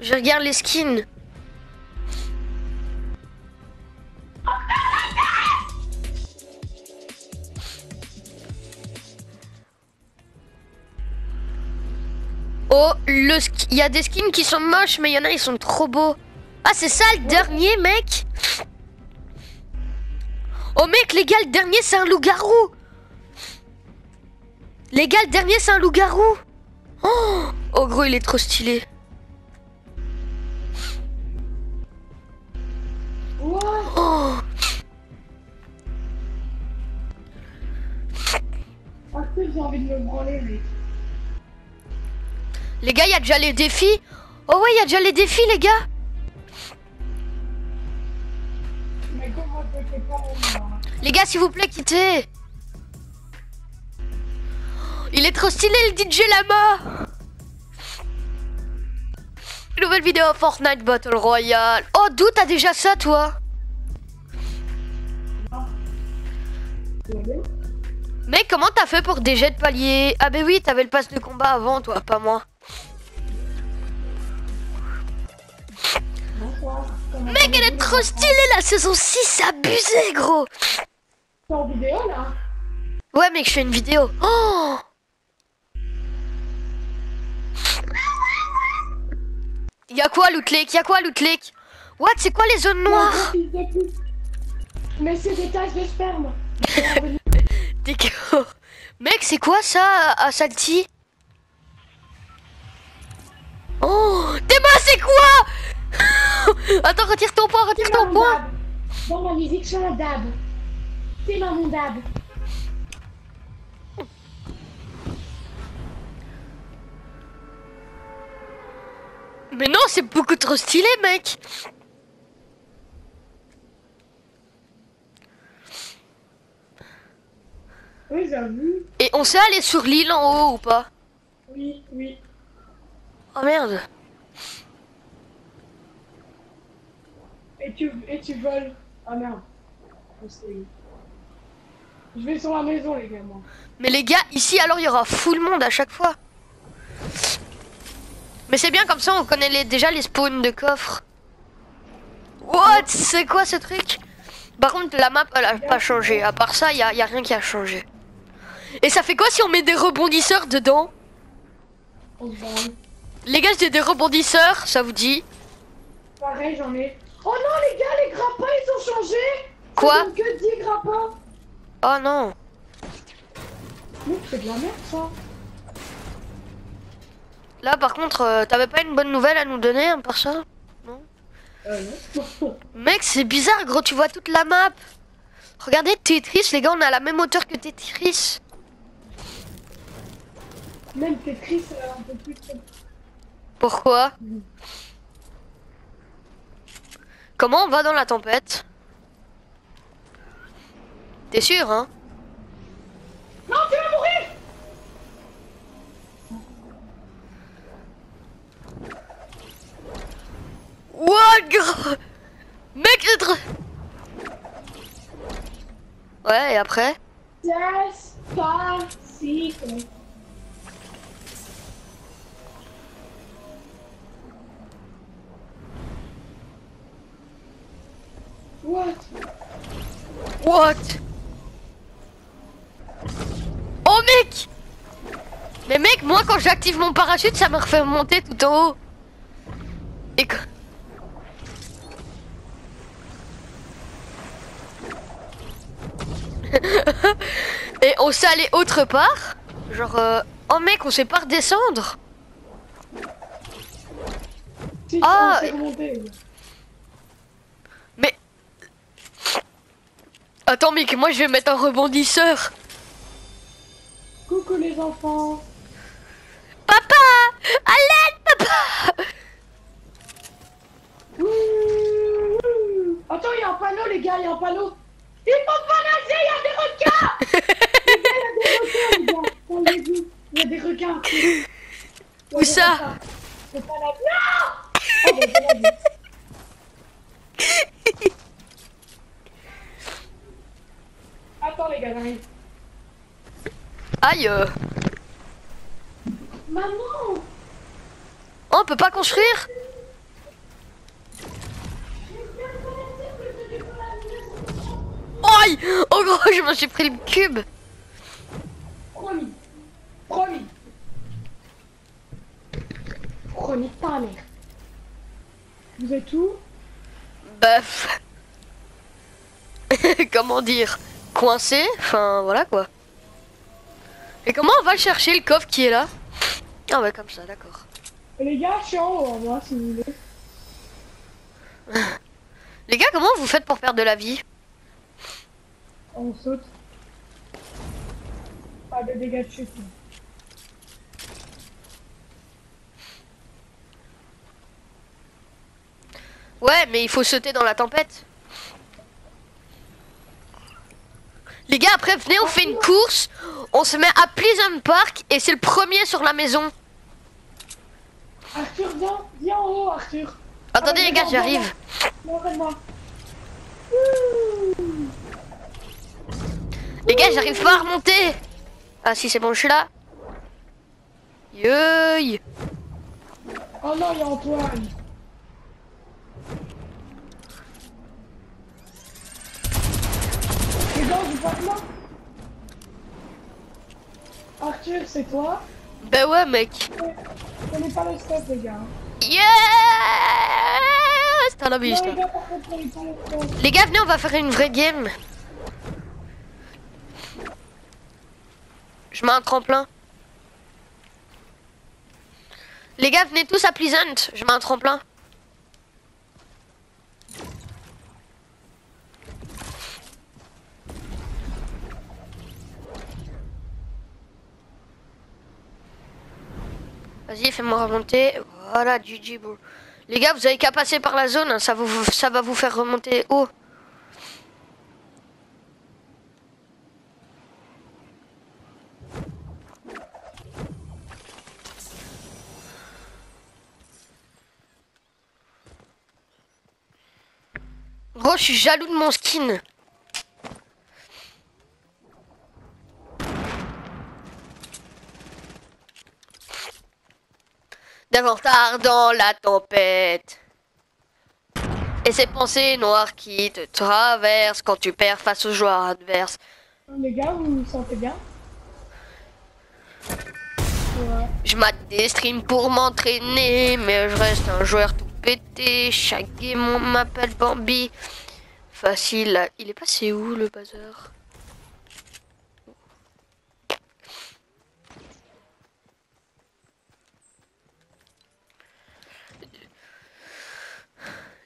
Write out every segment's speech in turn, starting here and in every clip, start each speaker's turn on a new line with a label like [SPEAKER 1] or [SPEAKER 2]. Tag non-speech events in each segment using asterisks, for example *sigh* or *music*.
[SPEAKER 1] Je regarde les skins. Oh, le il y a des skins qui sont moches, mais il y en a, ils sont trop beaux. Ah, c'est ça le dernier, mec? Oh, mec, les gars, le dernier, c'est un loup-garou Les gars, le dernier, c'est un loup-garou Oh, oh, gros, il est trop stylé. Les gars, il y a déjà les défis. Oh, ouais, il y a déjà les défis, les gars.
[SPEAKER 2] Mais
[SPEAKER 1] Les gars, s'il vous plaît, quittez. Il est trop stylé, le DJ Lama. Nouvelle vidéo Fortnite Battle Royale. Oh, d'où t'as déjà ça, toi? Mec, comment t'as fait pour jets de palier? Ah, ben oui, t'avais le pass de combat avant, toi, pas moi. Mec, elle est trop stylée, la saison 6, c'est abusé, gros.
[SPEAKER 2] T'es en vidéo, là
[SPEAKER 1] Ouais, mec, je fais une vidéo. Oh Y'a quoi, Loot Lake Y'a quoi, Loot Lake What C'est quoi les zones noires?
[SPEAKER 2] Mais c'est des taches de sperme. *laughs*
[SPEAKER 1] D'accord. Mec, c'est quoi ça, à Salty? Oh T'es bas, c'est quoi Attends, retire ton point, retire ton point
[SPEAKER 2] Dans ma musique, je suis un dab. C'est dans mon dab.
[SPEAKER 1] Mais non, c'est beaucoup trop stylé, mec
[SPEAKER 2] Oui, j'avoue.
[SPEAKER 1] Et on sait aller sur l'île en haut ou pas?
[SPEAKER 2] Oui, oui.
[SPEAKER 1] Oh merde
[SPEAKER 2] Et tu, et tu voles. Ah merde. Je vais sur la maison, les gars, moi.
[SPEAKER 1] Mais les gars, ici alors il y aura full monde à chaque fois. Mais c'est bien comme ça, on connaît les- déjà les spawns de coffres. What? C'est quoi ce truc? Par contre, la map elle a pas changé. À part ça, il y a, y a rien qui a changé. Et ça fait quoi si on met des rebondisseurs dedans? Les gars, j'ai des rebondisseurs, ça vous dit?
[SPEAKER 2] Pareil, j'en ai. Oh non, les gars, les grappins, ils ont changé
[SPEAKER 1] Quoi
[SPEAKER 2] que 10 grappins
[SPEAKER 1] Oh non
[SPEAKER 2] Mec, c'est de la merde, ça.
[SPEAKER 1] Là par contre, euh, t'avais pas une bonne nouvelle à nous donner à part ça?
[SPEAKER 2] Euh, non.
[SPEAKER 1] Mec, c'est bizarre, gros, tu vois toute la map. Regardez Tetris, les gars, on est à la même hauteur que Tetris.
[SPEAKER 2] Même Tetris, euh, un peu plus.
[SPEAKER 1] Pourquoi? Comment on va dans la tempête T'es sûr, hein
[SPEAKER 2] Non, tu vas mourir
[SPEAKER 1] What, gros Mec, c'est trop... Ouais, et après
[SPEAKER 2] Despacito. What?
[SPEAKER 1] What? Oh, mec! Mais mec, moi, quand j'active mon parachute, ça me refait monter tout en haut. Et. *laughs* Et on s'est allé autre part. Genre, euh... oh mec, on sait pas redescendre.
[SPEAKER 2] Si,
[SPEAKER 1] Ah,
[SPEAKER 2] on s'est remonté.
[SPEAKER 1] Mais... Attends mec, moi je vais mettre un rebondisseur
[SPEAKER 2] Coucou les enfants.
[SPEAKER 1] Papa l'aide, papa
[SPEAKER 2] Ouh, ouh. Attends, il y a un panneau, les gars, il y a un panneau. Il faut pas nager, il y a des requins Les *laughs* gars, il y a des requins, les gars. On il y a des requins.
[SPEAKER 1] Où ça
[SPEAKER 2] C'est pas la... Non Oh, c'est la vie. Attends, les gars, j'arrive.
[SPEAKER 1] Aïe euh.
[SPEAKER 2] Maman
[SPEAKER 1] Oh on peut pas construire? Aïe Oh gros, je me suis pris le cube
[SPEAKER 2] Promis. Promis. Promis ta mère. Vous êtes où?
[SPEAKER 1] Bœuf *laughs* Comment dire? Coincé Enfin, voilà quoi. Et comment on va le chercher, le coffre qui est là? Ah ouais, comme ça, d'accord.
[SPEAKER 2] Les gars, je suis en haut, moi, si vous voulez.
[SPEAKER 1] Les gars, comment vous faites pour perdre de la vie?
[SPEAKER 2] On saute. Pas de dégâts de chute.
[SPEAKER 1] Ouais, mais il faut sauter dans la tempête. Les gars, après, venez, on fait une course. On se met à Pleasant Park et c'est le premier sur la maison.
[SPEAKER 2] Arthur, viens, viens en haut, Arthur.
[SPEAKER 1] Attendez, les gars, j'arrive. Les gars, j'arrive pas à remonter. Ah, si, c'est bon, je suis là. Yeuille.
[SPEAKER 2] Oh non, il y a Antoine. Arthur, c'est toi
[SPEAKER 1] Bah ouais, mec.
[SPEAKER 2] Je connais pas le stuff, les gars.
[SPEAKER 1] Yes C'est un
[SPEAKER 2] Non, les gars, contre, stuff.
[SPEAKER 1] Les gars, venez, on va faire une vraie game. Je mets un tremplin. Les gars, venez tous à Pleasant. Je mets un tremplin. Fais-moi remonter. Voilà, GG, bro. Les gars, vous avez qu'à passer par la zone. hein, Ça, vous, ça va vous faire remonter haut. Gros, je suis jaloux de mon skin. D'abord tard dans la tempête. Et ces pensées noires qui te traversent quand tu perds face aux joueurs adverses.
[SPEAKER 2] Les gars, vous vous sentez bien Ouais.
[SPEAKER 1] Je mate des streams pour m'entraîner, mais je reste un joueur tout pété. Chaque game on m'appelle Bambi. Facile, il est passé où le bazar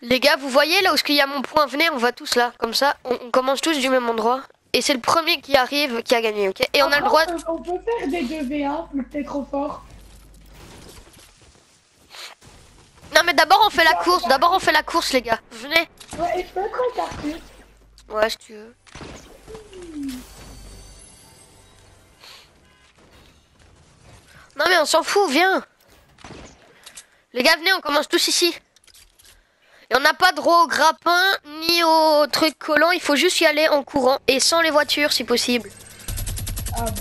[SPEAKER 1] Les gars, vous voyez là où est-ce qu'il y a mon point Venez, on va tous là, comme ça, on, on commence tous du même endroit. Et c'est le premier qui arrive qui a gagné, ok? Et on a le droit...
[SPEAKER 2] On peut faire des 2v1, mais t'es trop fort.
[SPEAKER 1] Non mais d'abord on fait la course, d'abord on fait la course les gars. Venez.
[SPEAKER 2] Ouais, et je peux Arthur
[SPEAKER 1] Ouais, si tu veux. Non mais on s'en fout, viens. Les gars, venez, on commence tous ici. On n'a pas droit au grappin ni au truc collant, il faut juste y aller en courant et sans les voitures si possible.
[SPEAKER 2] Ah. *laughs*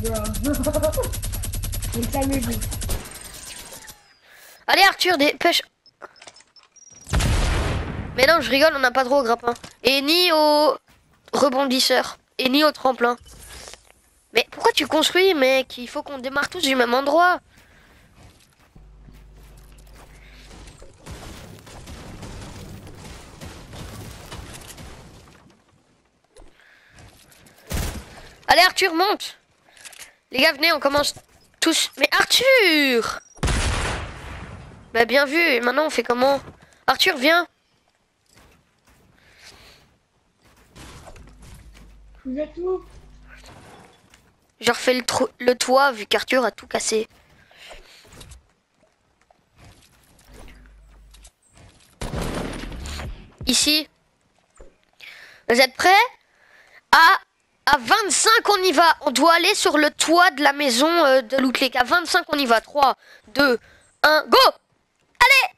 [SPEAKER 1] Allez Arthur, dépêche. Mais non, je rigole, on n'a pas droit au grappin. Et ni au rebondisseur. Et ni au tremplin. Mais pourquoi tu construis, mec? Il faut qu'on démarre tous du même endroit. Allez Arthur, monte. Les gars, venez, on commence tous. Mais Arthur! Bah bien vu, et maintenant on fait comment? Arthur, viens.
[SPEAKER 2] Vous êtes où?
[SPEAKER 1] Je refais le, le toit vu qu'Arthur a tout cassé. Ici. Vous êtes prêts? À, à 25 on y va. On doit aller sur le toit de la maison euh, de Loutlek. À 25 on y va. 3, 2, 1, go Allez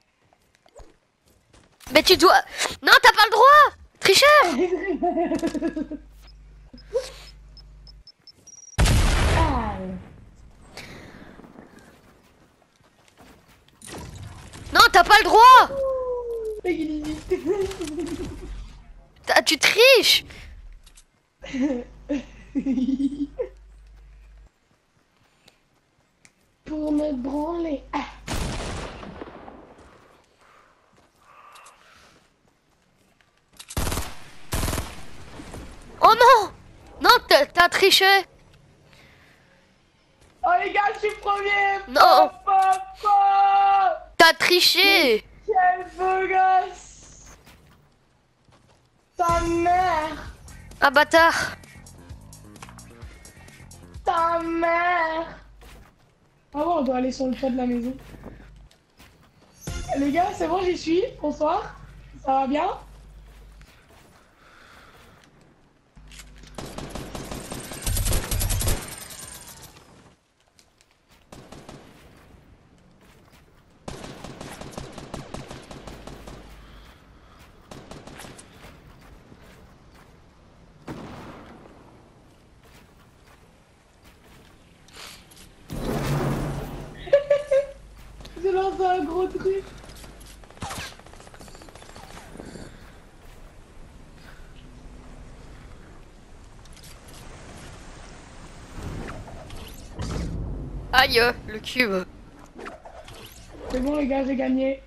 [SPEAKER 1] Mais tu dois... Non, t'as pas le droit Tricheur
[SPEAKER 2] Ah,
[SPEAKER 1] t'as pas le droit Tu triches *laughs* *laughs*
[SPEAKER 2] Pour me branler. Ah.
[SPEAKER 1] Oh non! Non, t'as triché!
[SPEAKER 2] Oh les gars, je suis premier.
[SPEAKER 1] Non. T'as triché!
[SPEAKER 2] Quel beau gosse. Ta mère.
[SPEAKER 1] Ah bâtard
[SPEAKER 2] Ta mère Ah ouais, on doit aller sur le toit de la maison. Les gars, c'est bon, j'y suis. Bonsoir. Ça va bien J'ai
[SPEAKER 1] Aïe, le cube.
[SPEAKER 2] C'est bon, les gars, j'ai gagné.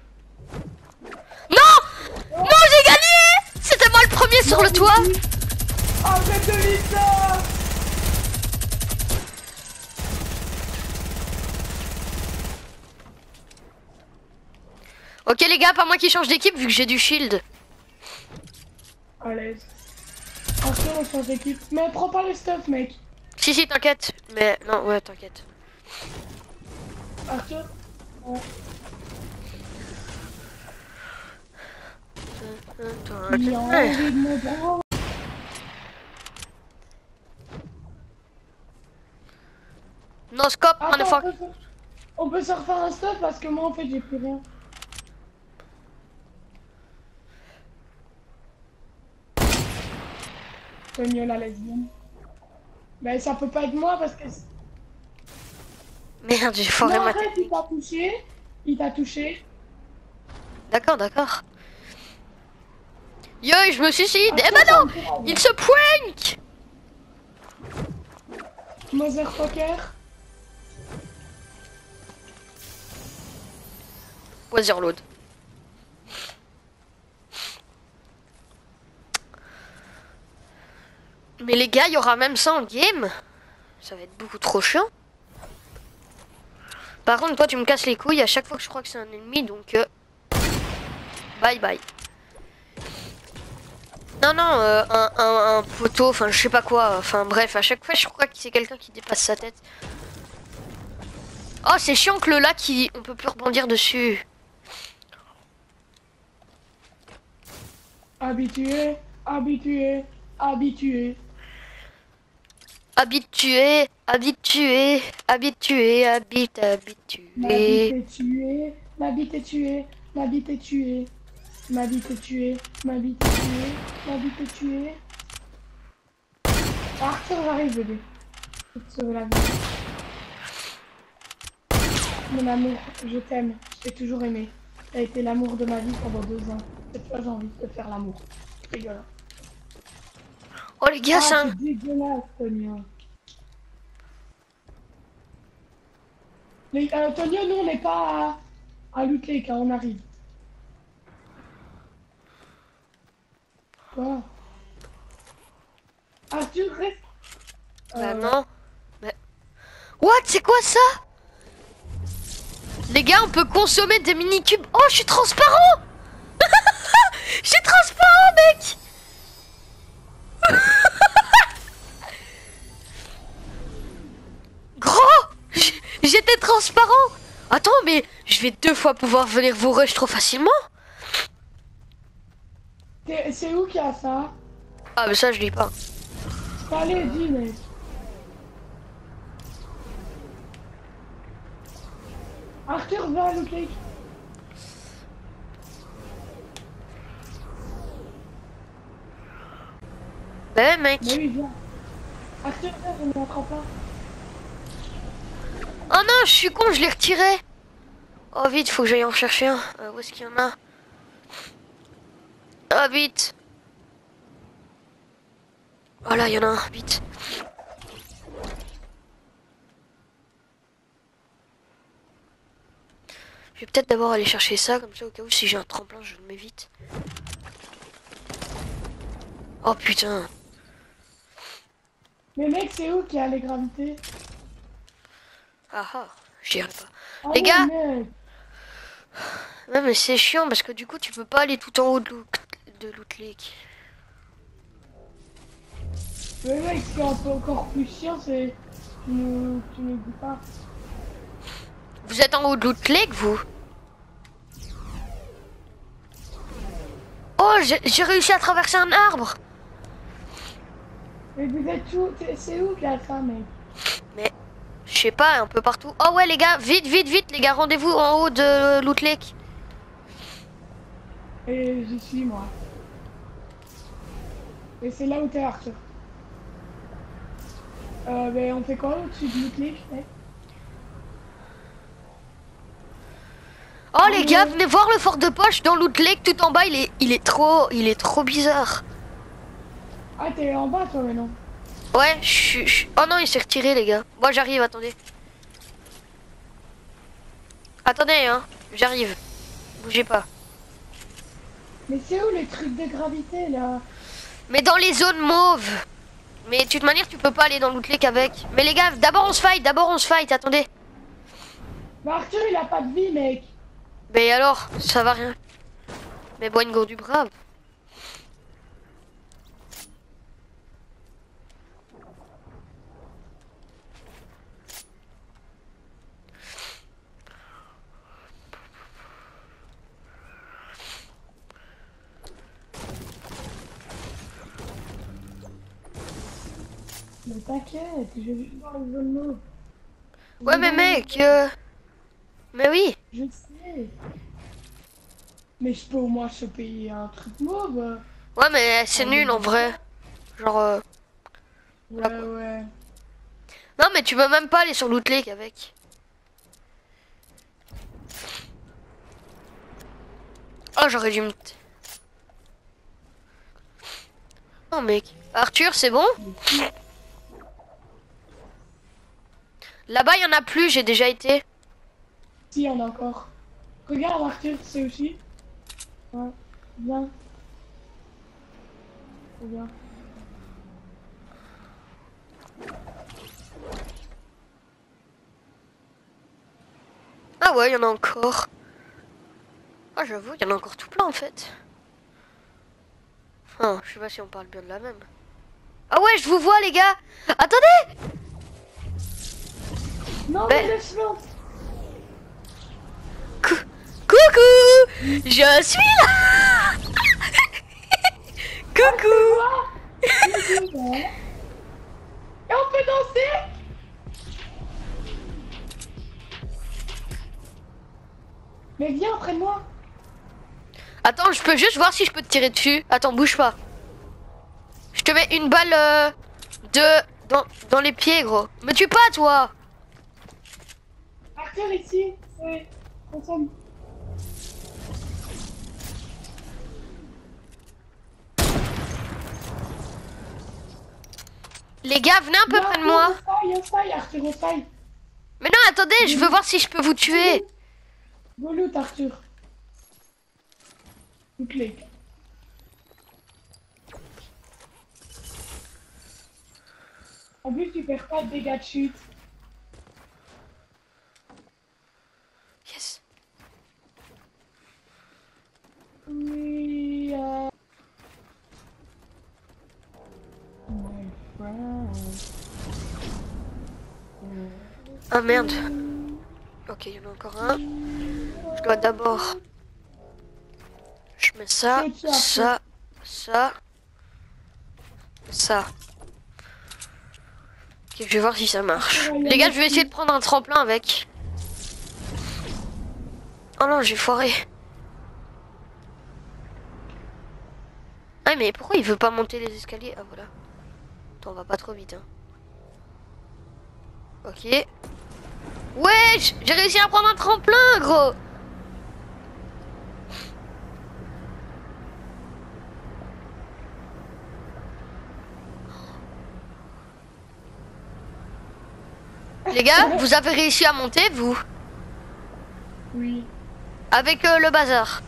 [SPEAKER 1] Non! Non, j'ai gagné! C'était moi le premier sur le toit.
[SPEAKER 2] Arrête de vite ça
[SPEAKER 1] Ok les gars, pas moi qui change d'équipe vu que j'ai du shield.
[SPEAKER 2] À l'aise. Attention, on change d'équipe. Mais prends pas le stuff, mec.
[SPEAKER 1] Si si, t'inquiète. Mais non, ouais, t'inquiète.
[SPEAKER 2] Arthur.
[SPEAKER 1] Non, scope,
[SPEAKER 2] Attends, on
[SPEAKER 1] motherfucker.
[SPEAKER 2] peut, se... on peut se refaire un stuff parce que moi, en fait, j'ai plus rien. Mieux la lesbienne. Mais ça peut pas être moi parce que.
[SPEAKER 1] Merde, j'ai foiré
[SPEAKER 2] Non,
[SPEAKER 1] ma
[SPEAKER 2] arrête,
[SPEAKER 1] tête.
[SPEAKER 2] il t'a touché. Il t'a touché.
[SPEAKER 1] D'accord, d'accord. Yo, je me suicide. Eh bah non Il se pointe
[SPEAKER 2] Motherfucker.
[SPEAKER 1] Wazir Mais les gars, il y aura même ça en game Ça va être beaucoup trop chiant. Par contre, toi, tu me casses les couilles à chaque fois que je crois que c'est un ennemi, donc... euh, Bye bye. Non, non, euh, un, un, un poteau, enfin, je sais pas quoi. Enfin, bref, à chaque fois, je crois que c'est quelqu'un qui dépasse sa tête. Oh, c'est chiant que le lac, il- on peut plus rebondir dessus.
[SPEAKER 2] Habitué, habitué, habitué.
[SPEAKER 1] Habitué, habitué, habitué, habite, habitué.
[SPEAKER 2] Ma bite est tuée, ma bite est tuée, ma bite est tuée, ma bite est tuée, ma bite est tuée, ma bite est tuée. Arthur, j'arrive, bébé. Je te sauver la vie. Mon amour, je t'aime, je t'ai toujours aimé. T'as été l'amour de ma vie pendant deux ans. Cette fois, j'ai envie de te faire l'amour. Rigole.
[SPEAKER 1] Oh les gars, c'est
[SPEAKER 2] Ah,
[SPEAKER 1] un...
[SPEAKER 2] c'est dégueulasse, Tonya. Les, euh, Tonya, nous, on n'est pas à, à Loot Lake, hein, on arrive. Quoi Arthur, reste.
[SPEAKER 1] Bah
[SPEAKER 2] Euh,
[SPEAKER 1] non. Mais... What C'est quoi ça? Les gars, on peut consommer des mini-cubes. Oh, je suis transparent *laughs* Je suis transparent, mec *laughs* Gros J'étais transparent Attends, mais je vais deux fois pouvoir venir vous rush trop facilement
[SPEAKER 2] C'est où qu'il y a ça?
[SPEAKER 1] Ah, mais ça, je dis pas.
[SPEAKER 2] Allez, dis, mec. Arthur, va à Loot
[SPEAKER 1] Bah, mec.
[SPEAKER 2] Mais oui, viens. Pas.
[SPEAKER 1] Oh non, je suis con, je l'ai retiré. Oh vite, faut que j'aille en chercher un. Euh, où est-ce qu'il y en a? Ah vite Oh là, il y en a un, vite. Je vais peut-être d'abord aller chercher ça, comme ça au cas où si j'ai un tremplin, je le mets vite. Oh putain.
[SPEAKER 2] Mais mec, c'est où qui a les gravités
[SPEAKER 1] Ah ah, j'irai pas.
[SPEAKER 2] Ah
[SPEAKER 1] Les gars
[SPEAKER 2] mec.
[SPEAKER 1] Ouais, mais c'est chiant parce que du coup, tu peux pas aller tout en haut de Loot, Lake.
[SPEAKER 2] Mais mec, ce qui est encore plus chiant, c'est. Tu me, tu me dis pas.
[SPEAKER 1] Vous êtes en haut de Loot Lake, vous? Oh, j'ai réussi à traverser un arbre
[SPEAKER 2] Mais vous êtes où C'est- où qu'il y a ça, mec
[SPEAKER 1] Mais, je sais pas, un peu partout. Oh ouais, les gars, vite, vite, vite, les gars, rendez-vous en haut de Loot Lake.
[SPEAKER 2] Et j'y suis, moi. Et c'est là où t'es, Arthur. Euh, ben, on fait quoi au-dessus de Loot Lake, mec
[SPEAKER 1] Oh les gars, venez voir le fort de poche dans Loot Lake tout en bas, il est, il est trop, il est trop bizarre.
[SPEAKER 2] Ah, t'es en bas, toi, maintenant.
[SPEAKER 1] Ouais, je suis... Oh non, il s'est retiré les gars. Moi j'arrive, attendez. Attendez, hein, j'arrive. Bougez pas.
[SPEAKER 2] Mais c'est où les trucs de gravité, là?
[SPEAKER 1] Mais dans les zones mauves. Mais de toute manière, tu peux pas aller dans Loot Lake avec. Mais les gars, d'abord on se fight, d'abord on se fight, attendez.
[SPEAKER 2] Mais Arthur, il a pas de vie, mec.
[SPEAKER 1] Mais alors, ça va rien. Mais Boingo du brave.
[SPEAKER 2] Mais t'inquiète, je vais voir zones mauves.
[SPEAKER 1] Ouais, mais mec, euh... Mais oui.
[SPEAKER 2] Je sais. Mais je peux au moins choper un truc mauve.
[SPEAKER 1] Ouais, mais c'est nul en vrai. Genre... euh,
[SPEAKER 2] Ouais, ouais.
[SPEAKER 1] Non, mais tu peux même pas aller sur Loot Lake avec. Oh, j'aurais dû me... Non, mec. Arthur, c'est bon? Là-bas, il y en a plus, j'ai déjà été.
[SPEAKER 2] Si, il y en a encore. Regarde, Arthur, c'est aussi. Ouais, viens. Regarde.
[SPEAKER 1] Ah ouais, il y en a encore. Ah, j'avoue, il y en a encore tout plein, en fait. Enfin, je sais pas si on parle bien de la même. Ah ouais, je vous vois, les gars Attendez
[SPEAKER 2] Non,
[SPEAKER 1] Mais-
[SPEAKER 2] mais laisse-le.
[SPEAKER 1] Cou- Coucou Je suis là *laughs* Coucou
[SPEAKER 2] Et on peut danser Mais viens après moi
[SPEAKER 1] Attends, je peux juste voir si je peux te tirer dessus. Attends, bouge pas. Je te mets une balle euh, de dans, dans les pieds, gros. Me tue pas, toi
[SPEAKER 2] Arthur ici, c'est ensemble.
[SPEAKER 1] Les gars, venez un peu près de moi. Mais non, attendez, je veux voir si je peux vous tuer.
[SPEAKER 2] Go loot, Arthur. Loot Lake. En plus, tu perds pas de dégâts de chute. My.
[SPEAKER 1] Ah merde. Ok, il y en a encore un. Je dois d'abord... Je mets ça, ça, ça, ça. Ok, je vais voir si ça marche. Les gars, je vais essayer de prendre un tremplin avec. Oh non, j'ai foiré. Ah mais pourquoi il veut pas monter les escaliers Ah voilà. Attends, on va pas trop vite. Hein. Ok. Ouais, j- j'ai réussi à prendre un tremplin, gros. Les gars, vous avez réussi à monter, vous?
[SPEAKER 2] Oui.
[SPEAKER 1] Avec euh, le bazar.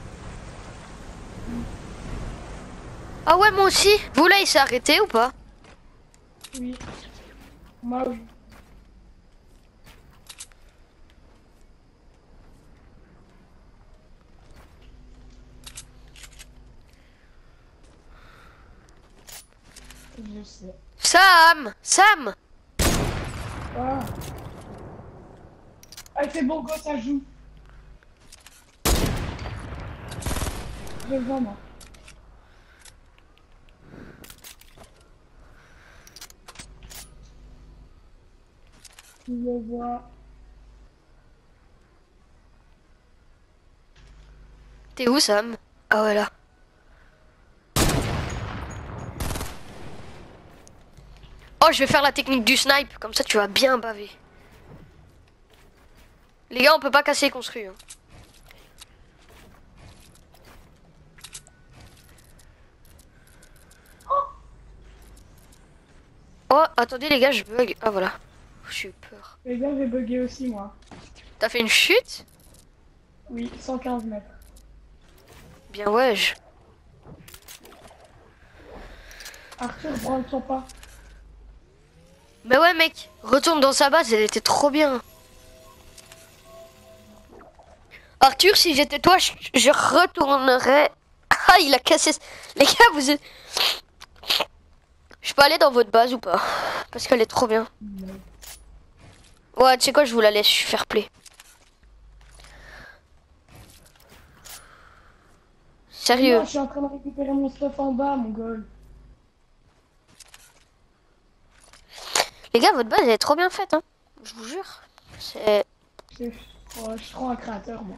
[SPEAKER 1] Ah ouais, moi aussi. Vous là, il s'est arrêté ou pas?
[SPEAKER 2] Oui. Moi, oui. Je sais.
[SPEAKER 1] Sam Sam
[SPEAKER 2] Ah. Ah, c'est bon, go, ça joue. Je le vois, moi. Vois.
[SPEAKER 1] T'es où, Sam? Ah ouais, là. Oh, je vais faire la technique du snipe. Comme ça, tu vas bien baver. Les gars, on peut pas casser les construits. hein. Oh, attendez les gars, je bug. Ah voilà. J'ai eu peur.
[SPEAKER 2] Les gars, j'ai bugué aussi, moi.
[SPEAKER 1] T'as fait une chute?
[SPEAKER 2] Oui, 115 mètres.
[SPEAKER 1] Bien ouais. je-
[SPEAKER 2] Arthur, branle-toi pas.
[SPEAKER 1] Mais ouais mec, retourne dans sa base, elle était trop bien. Arthur, si j'étais toi, je, je retournerais. Ah, il a cassé. Les gars, vous êtes. Je peux aller dans votre base ou pas? Parce qu'elle est trop bien. Ouais, tu sais quoi, je vous la laisse, je suis fair play. Sérieux.
[SPEAKER 2] Non, je suis en train de récupérer mon stuff en bas, mon goal.
[SPEAKER 1] Les gars, votre base, elle est trop bien faite, hein. Je vous jure. C'est.
[SPEAKER 2] Je, je suis trop un créateur, moi.